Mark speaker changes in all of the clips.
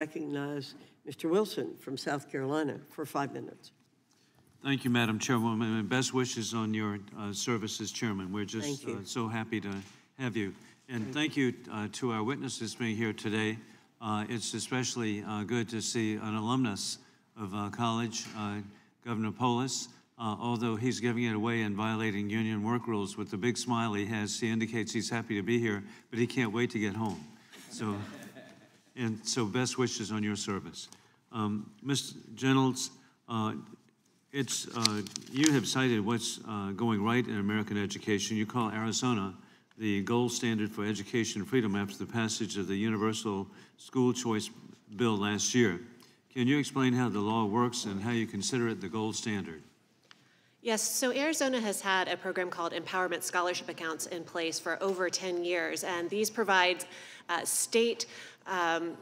Speaker 1: recognize Mr. Wilson from South Carolina for five minutes.
Speaker 2: Thank you, Madam Chairwoman, and best wishes on your uh, service as chairman. We're just uh, so happy to have you. And thank you uh, to our witnesses being here today. Uh, It's especially uh, good to see an alumnus of uh, college, uh, Governor Polis. Uh, Although he's giving it away and violating union work rules with the big smile he has, he indicates he's happy to be here, but he can't wait to get home. So and so best wishes on your service. Um, Ms. Jennings, uh, it's, uh, you have cited what's uh, going right in American education. You call Arizona the gold standard for education freedom after the passage of the Universal School Choice Bill last year. Can you explain how the law works and how you consider it the gold standard?
Speaker 3: Yes, so Arizona has had a program called Empowerment Scholarship Accounts in place for over 10 years, and these provide uh, state um,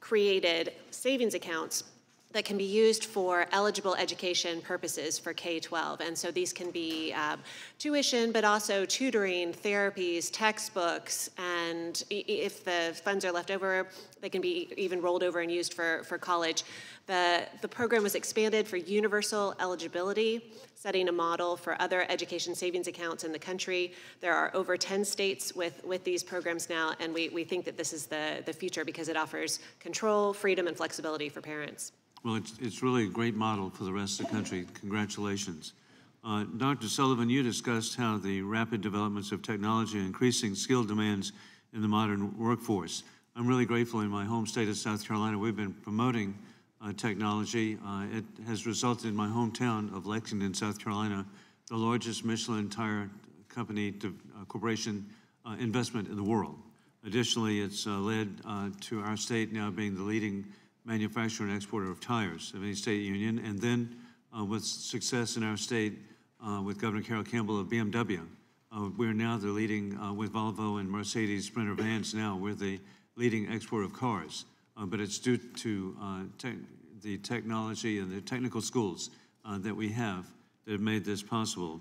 Speaker 3: created savings accounts that can be used for eligible education purposes for K 12. And so these can be um, tuition, but also tutoring, therapies, textbooks, and if the funds are left over, they can be even rolled over and used for, for college. The, the program was expanded for universal eligibility, setting a model for other education savings accounts in the country. There are over 10 states with, with these programs now, and we, we think that this is the, the future because it offers control, freedom, and flexibility for parents.
Speaker 2: Well, it's, it's really a great model for the rest of the country. Congratulations. Uh, Dr. Sullivan, you discussed how the rapid developments of technology are increasing skill demands in the modern workforce. I'm really grateful in my home state of South Carolina, we've been promoting uh, technology. Uh, it has resulted in my hometown of Lexington, South Carolina, the largest Michelin tire company to, uh, corporation uh, investment in the world. Additionally, it's uh, led to our state now being the leading manufacturer and exporter of tires of any state union, and then uh, with success in our state uh, with Governor Carroll Campbell of BMW. Uh, we're now the leading, uh, with Volvo and Mercedes Sprinter vans now, we're the leading exporter of cars. Uh, but it's due to tech the technology and the technical schools that we have that have made this possible.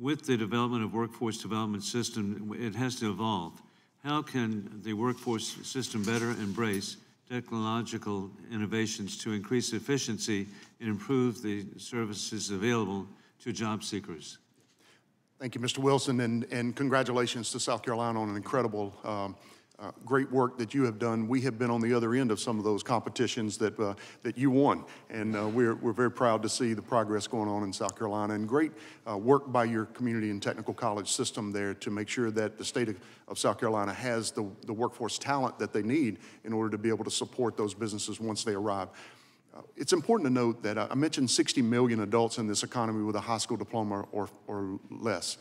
Speaker 2: With the development of workforce development system, it has to evolve. How can the workforce system better embrace technological innovations to increase efficiency and improve the services available to job seekers?
Speaker 4: Thank you, Mr. Wilson, and, and congratulations to South Carolina on an incredible, um, uh, great work that you have done. We have been on the other end of some of those competitions that, uh, that you won, and uh, we're, we're very proud to see the progress going on in South Carolina, and great uh, work by your community and technical college system there to make sure that the state of, of South Carolina has the, the workforce talent that they need in order to be able to support those businesses once they arrive. Uh, It's important to note that I mentioned 60 million adults in this economy with a high school diploma or, or less.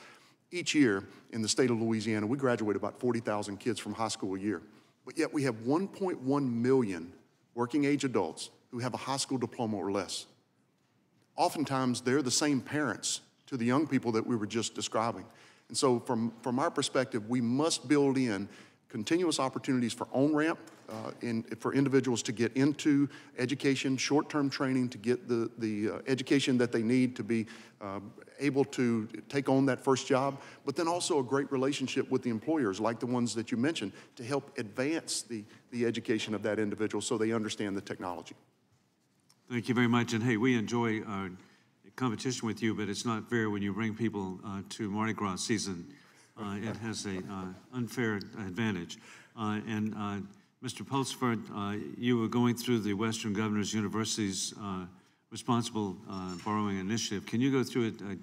Speaker 4: Each year in the state of Louisiana, we graduate about 40,000 kids from high school a year. But yet we have 1.1 million working age adults who have a high school diploma or less. Oftentimes, they're the same parents to the young people that we were just describing. And so, from, from our perspective, we must build in continuous opportunities for on-ramp uh, in, for individuals to get into education, short-term training to get the, the uh, education that they need to be uh, able to take on that first job, but then also a great relationship with the employers, like the ones that you mentioned, to help advance the, the education of that individual so they understand the technology.
Speaker 2: Thank you very much. And hey, we enjoy our competition with you, but it's not fair when you bring people uh, to Mardi Gras season. Uh, it has a uh, unfair advantage. Uh, and uh, Mr. Pulsipher, uh, you were going through the Western Governors University's uh, responsible borrowing initiative. Can you go through it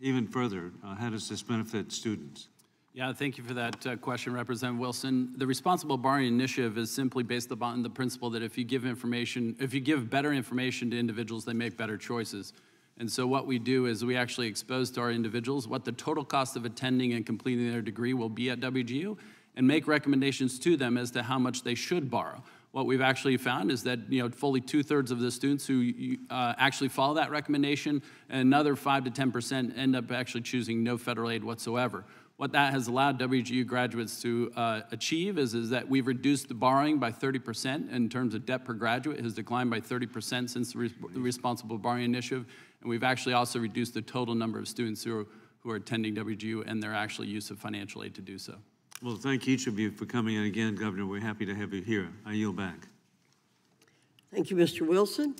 Speaker 2: even further? How does this benefit students?
Speaker 5: Yeah, thank you for that question, Representative Wilson. The Responsible Borrowing Initiative is simply based upon the principle that if you give information, if you give better information to individuals, they make better choices. And so what we do is we actually expose to our individuals what the total cost of attending and completing their degree will be at WGU and make recommendations to them as to how much they should borrow. What we've actually found is that you know fully two-thirds of the students who uh, actually follow that recommendation, and another five to 10 percent end up actually choosing no federal aid whatsoever. What that has allowed WGU graduates to uh, achieve is, is that we've reduced the borrowing by 30% in terms of debt per graduate. It has declined by 30% since the, Res- the Responsible Borrowing Initiative. And we've actually also reduced the total number of students who are, who are attending WGU and their actual use of financial aid to do so.
Speaker 2: Well, thank each of you for coming, and again, Governor, we're happy to have you here. I yield back.
Speaker 1: Thank you, Mr. Wilson.